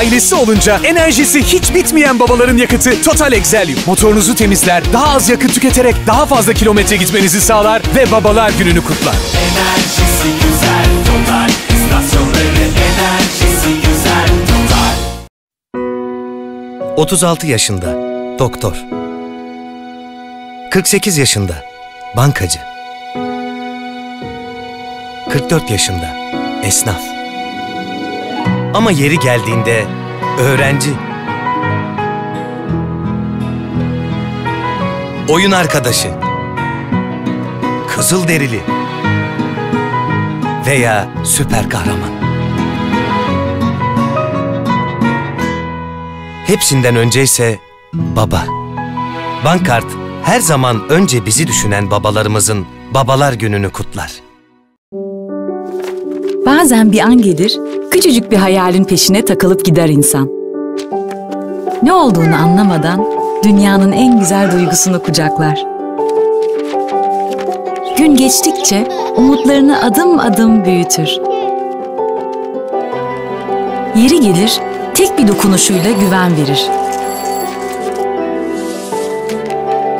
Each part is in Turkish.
Ailesi olunca enerjisi hiç bitmeyen babaların yakıtı Total Exelium. Motorunuzu temizler, daha az yakıt tüketerek daha fazla kilometre gitmenizi sağlar ve babalar gününü kutlar. Enerjisi güzel Total İstasyonları enerjisi güzel Total 36 yaşında doktor. 48 yaşında bankacı. 44 yaşında esnaf. Ama yeri geldiğinde öğrenci. Oyun arkadaşı. Kızıl derili. Veya süper kahraman. Hepsinden önce ise baba. Bankart her zaman önce bizi düşünen babalarımızın babalar gününü kutlar. Bazen bir an gelir, küçücük bir hayalin peşine takılıp gider insan. Ne olduğunu anlamadan dünyanın en güzel duygusunu kucaklar. Gün geçtikçe umutlarını adım adım büyütür. Yeri gelir, tek bir dokunuşuyla güven verir.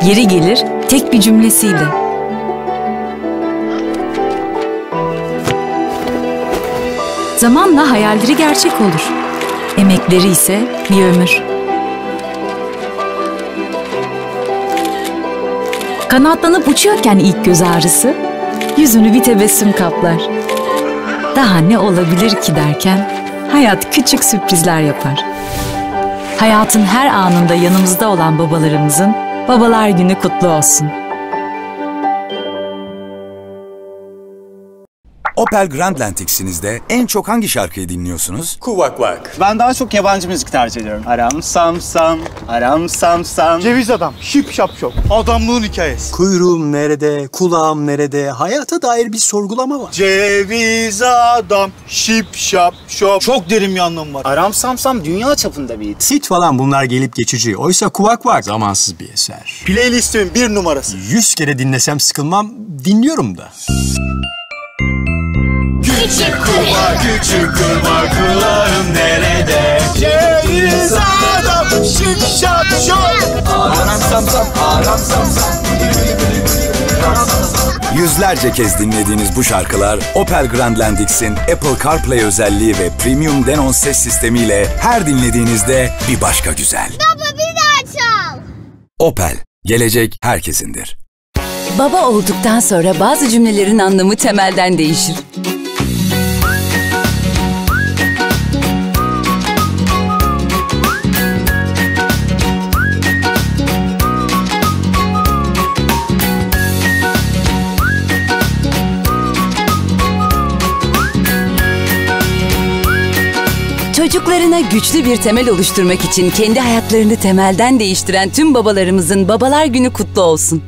Yeri gelir, tek bir cümlesiyle. Zamanla hayalleri gerçek olur. Emekleri ise bir ömür. Kanatlanıp uçuyorken ilk göz ağrısı, yüzünü bir tebessüm kaplar. Daha ne olabilir ki derken, hayat küçük sürprizler yapar. Hayatın her anında yanımızda olan babalarımızın Babalar Günü kutlu olsun. Opel Grandland X'inizde en çok hangi şarkıyı dinliyorsunuz? Kuvak vak. Ben daha çok yabancı müzik tercih ediyorum. Aram sam sam, aram sam sam. Ceviz adam, şip şap şop. Adamlığın hikayesi. Kuyruğum nerede, kulağım nerede, hayata dair bir sorgulama var. Ceviz adam, şip şap şop. Çok derin bir anlamı var. Aram sam sam dünya çapında bir hit. Sit falan bunlar gelip geçici. Oysa kuvak vak zamansız bir eser. Playlistimin bir numarası. Yüz kere dinlesem sıkılmam, dinliyorum da. Küçük kurbağa küçük kurbağa kulağın nerede? Adam, şip şap şop. Aram sam sam, aram sam sam. Yüzlerce kez dinlediğiniz bu şarkılar Opel Grandland X'in Apple CarPlay özelliği ve Premium Denon ses sistemiyle her dinlediğinizde bir başka güzel. Baba bir daha çal. Opel, gelecek herkesindir. Baba olduktan sonra bazı cümlelerin anlamı temelden değişir. Çocuklarına güçlü bir temel oluşturmak için kendi hayatlarını temelden değiştiren tüm babalarımızın Babalar Günü kutlu olsun.